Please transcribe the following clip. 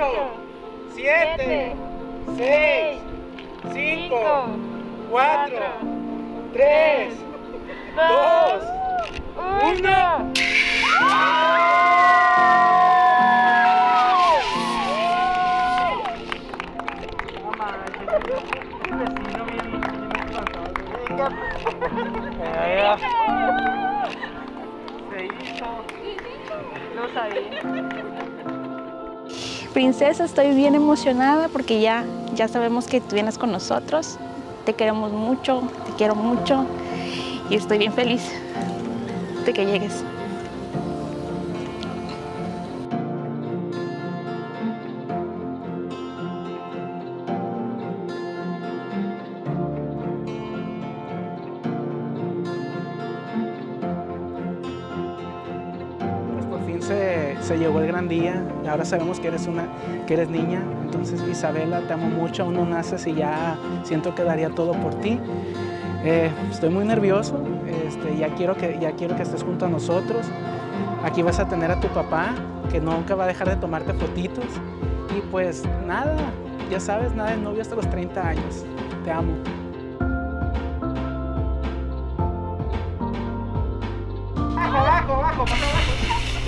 8, 7, 6, 5, 4, 3, 2, 1. No manches, el vecino bien, bien espantado. Eh, Se hizo. No sabía. Princesa, estoy bien emocionada porque ya, ya sabemos que tú vienes con nosotros. Te queremos mucho, te quiero mucho y estoy bien feliz de que llegues. Se, llegó el gran día. Ahora sabemos que eres una, que eres niña. Entonces, Isabela, te amo mucho. Aún no naces y ya siento que daría todo por ti. Eh, estoy muy nervioso. Este, ya quiero que ya quiero que estés junto a nosotros. Aquí vas a tener a tu papá, que nunca va a dejar de tomarte fotitos. Y pues nada, ya sabes, nada de novio hasta los 30 años. Te amo. Abajo, abajo, abajo, abajo.